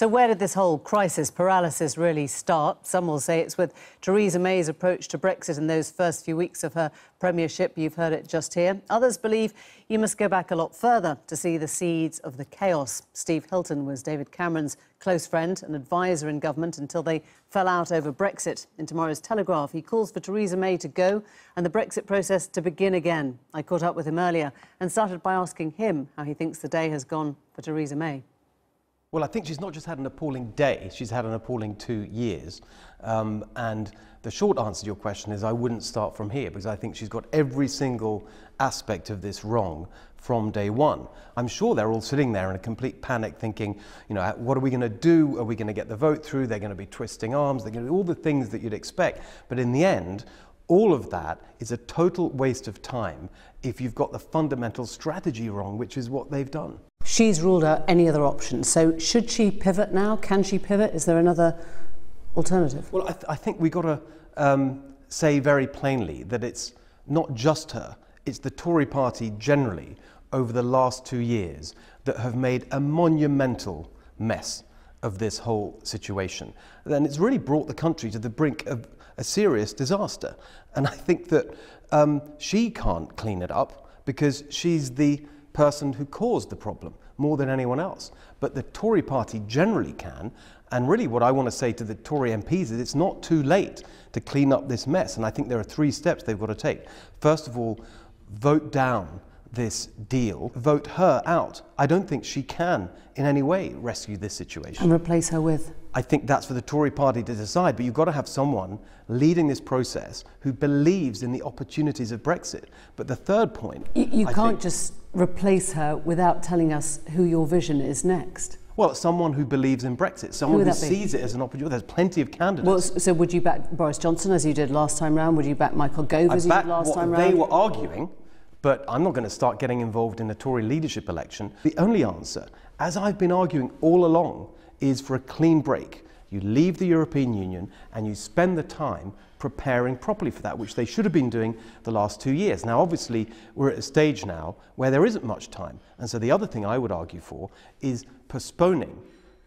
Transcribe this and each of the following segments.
So, where did this whole crisis paralysis really start? Some will say it's with Theresa May's approach to Brexit in those first few weeks of her premiership. You've heard it just here. Others believe you must go back a lot further to see the seeds of the chaos. Steve Hilton was David Cameron's close friend and advisor in government until they fell out over Brexit. In tomorrow's Telegraph, he calls for Theresa May to go and the Brexit process to begin again. I caught up with him earlier and started by asking him how he thinks the day has gone for Theresa May. Well, I think she's not just had an appalling day, she's had an appalling two years. Um, and the short answer to your question is I wouldn't start from here because I think she's got every single aspect of this wrong from day one. I'm sure they're all sitting there in a complete panic thinking, you know, what are we going to do? Are we going to get the vote through? They're going to be twisting arms. They're going to do all the things that you'd expect. But in the end, all of that is a total waste of time if you've got the fundamental strategy wrong, which is what they've done. She's ruled out any other options. So should she pivot now? Can she pivot? Is there another alternative? Well, I, th I think we've got to um, say very plainly that it's not just her, it's the Tory party generally over the last two years that have made a monumental mess of this whole situation. And it's really brought the country to the brink of a serious disaster. And I think that um, she can't clean it up because she's the person who caused the problem more than anyone else. But the Tory party generally can. And really, what I want to say to the Tory MPs is it's not too late to clean up this mess. And I think there are three steps they've got to take. First of all, vote down this deal, vote her out. I don't think she can in any way rescue this situation. And replace her with? I think that's for the Tory party to decide, but you've got to have someone leading this process who believes in the opportunities of Brexit. But the third point. You, you can't think, just replace her without telling us who your vision is next. Well, someone who believes in Brexit, someone who, who sees it as an opportunity. There's plenty of candidates. Well, so would you back Boris Johnson as you did last time round? Would you back Michael Gove as you did last time round? They were arguing but I'm not going to start getting involved in a Tory leadership election. The only answer, as I've been arguing all along, is for a clean break. You leave the European Union and you spend the time preparing properly for that, which they should have been doing the last two years. Now, obviously, we're at a stage now where there isn't much time. And so the other thing I would argue for is postponing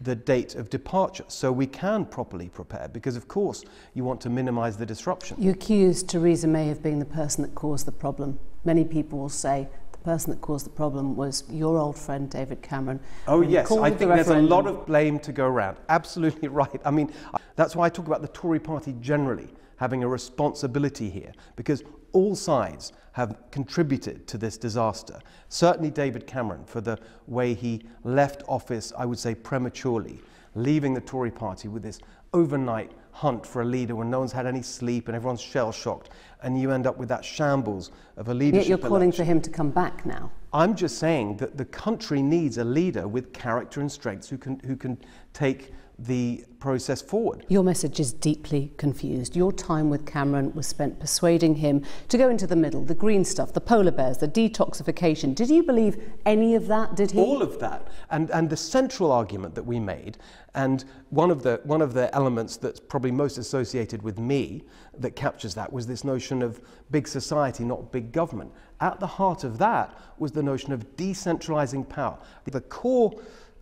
the date of departure so we can properly prepare because of course you want to minimize the disruption. You accuse Theresa May of being the person that caused the problem. Many people will say the person that caused the problem was your old friend David Cameron. Oh yes, I think the there's a lot of blame to go around. Absolutely right. I mean, that's why I talk about the Tory party generally having a responsibility here because all sides have contributed to this disaster. Certainly David Cameron for the way he left office, I would say prematurely, leaving the Tory party with this overnight hunt for a leader when no one's had any sleep and everyone's shell shocked, and you end up with that shambles of a leadership. Yet you're calling election. for him to come back now. I'm just saying that the country needs a leader with character and strengths who can who can take the process forward. Your message is deeply confused. Your time with Cameron was spent persuading him to go into the middle, the green stuff, the polar bears, the detoxification. Did you believe any of that, did he? All of that. And, and the central argument that we made, and one of, the, one of the elements that's probably most associated with me that captures that was this notion of big society, not big government. At the heart of that was the notion of decentralizing power. The core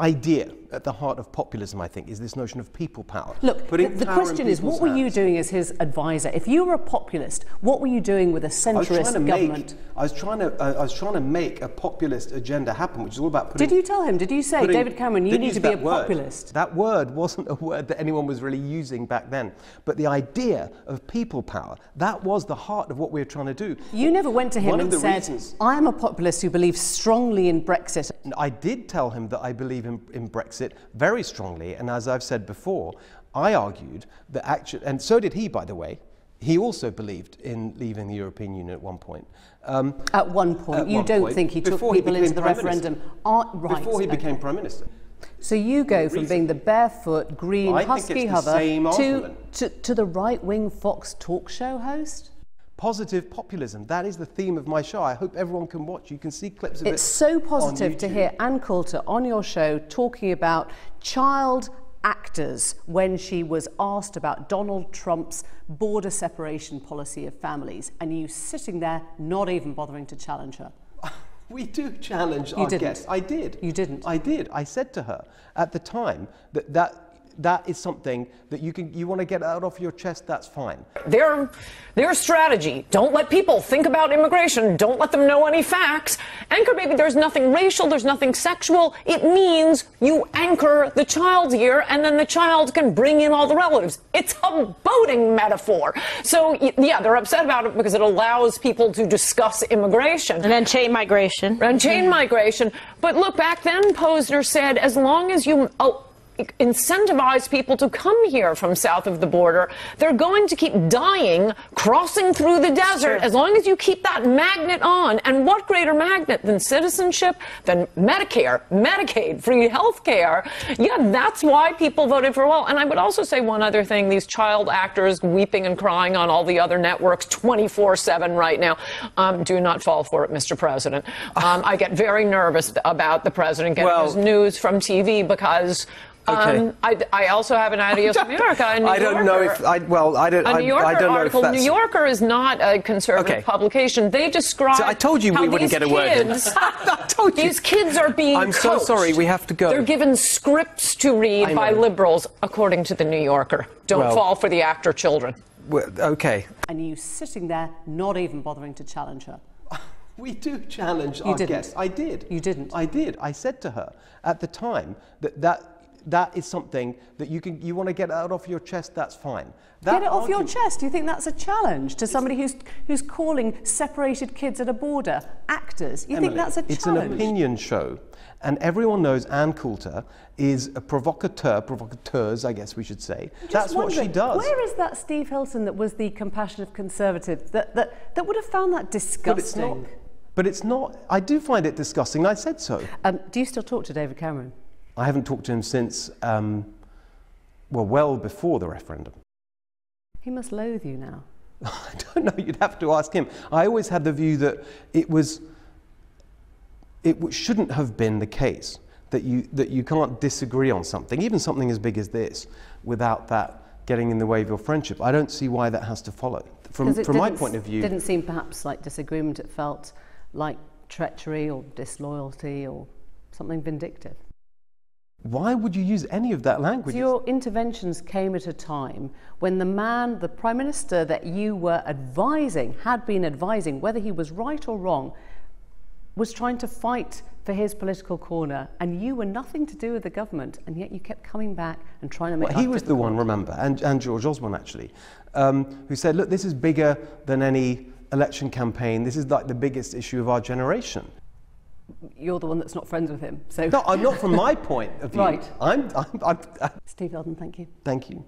idea at the heart of populism, I think, is this notion of people power. Look, the, the question is, what were you doing as his advisor? If you were a populist, what were you doing with a centrist government? Make, I was trying to, uh, I was trying to make a populist agenda happen, which is all about putting. Did you tell him? Did you say, David Cameron, you need to be a word. populist? That word wasn't a word that anyone was really using back then. But the idea of people power, that was the heart of what we were trying to do. You never went to him One and said, reasons, I am a populist who believes strongly in Brexit. I did tell him that I believe in, in Brexit very strongly, and as I've said before, I argued that actually, and so did he, by the way, he also believed in leaving the European Union at one point. Um, at one point, at you one don't point, think he took people he into the referendum? Ah, right, before he okay. became prime minister. So you go from being the barefoot, green, well, husky hover to, to, to the right-wing Fox talk show host? Positive populism. That is the theme of my show. I hope everyone can watch. You can see clips of it's it. It's so positive to hear Ann Coulter on your show talking about child actors when she was asked about Donald Trump's border separation policy of families, and you sitting there not even bothering to challenge her? We do challenge You our didn't. guests. I did. You didn't. I did. I said to her at the time that that, that is something that you can you want to get out of your chest. That's fine. Their, their strategy, don't let people think about immigration, don't let them know any facts. Anchor baby, there's nothing racial, there's nothing sexual. It means you anchor the child here and then the child can bring in all the relatives. It's a boating metaphor. So, yeah, they're upset about it because it allows people to discuss immigration. And then chain migration. and chain migration. But look, back then Posner said as long as you oh, incentivize people to come here from south of the border, they're going to keep dying crossing through the desert as long as you keep that magnet on. And what greater magnet than citizenship, than Medicare, Medicaid, free health care? Yeah, that's why people voted for Wall. And I would also say one other thing these child actors weeping and crying on all the other networks 24 7 right now. Um, do not fall for it, Mr. President. Um, I get very nervous about the president getting Well- his news from TV because. Okay. Um, I, I also have an Adios America. A New I don't know if I well I don't A I, New Yorker I don't know article. if that's New Yorker is not a conservative Okay. publication. They describe. So I told you we wouldn't get a word in. kids- I told you. These kids are being. I'm so sorry, we have to go. They're given scripts to read by liberals, according to the New Yorker. Don't Well- fall for the actor children. Well, okay. And you sitting there not even bothering to challenge her? We do challenge You our didn't. guests. I did. You didn't. I did. I said to her at the time that that that is something that you can you want to get out of your chest. That's fine. That Get it off your chest. Do you think that's a challenge to somebody who's who's calling separated kids at a border actors? You think that's a challenge? It's an opinion show. And everyone knows Ann Coulter is a provocateur, provocateurs, I guess we should say. Just That's what she does. Where is that Steve Hilton that was the compassionate conservative that, that, that would have found that disgusting? but it's not. But it's not. I do find it disgusting. I said so. Um, do you still talk to David Cameron? I haven't talked to him since, um, well, well before the referendum. He must loathe you now. I don't know. You'd have to ask him. I always had the view that it was. It shouldn't have been the case that you that you can't disagree on something, even something as big as this, without that getting in the way of your friendship. I don't see why that has to follow. From from my point of view, It didn't seem perhaps like disagreement. It felt like treachery or disloyalty or something vindictive. Why would you use any of that language? Your interventions came at a time when the man, the prime minister that you were advising, had been advising, whether he was right or wrong, was trying to fight for his political corner, and you were nothing to do with the government, and yet you kept coming back and trying to make. Well, he was the one, remember, and, and George Osborne actually, um, who said, look, this is bigger than any election campaign. This is like the biggest issue of our generation. You're the one that's not friends with him. So, No, I'm not from my point of view. Right. I'm, I'm, I'm, Steve Hilton, thank you. thank you.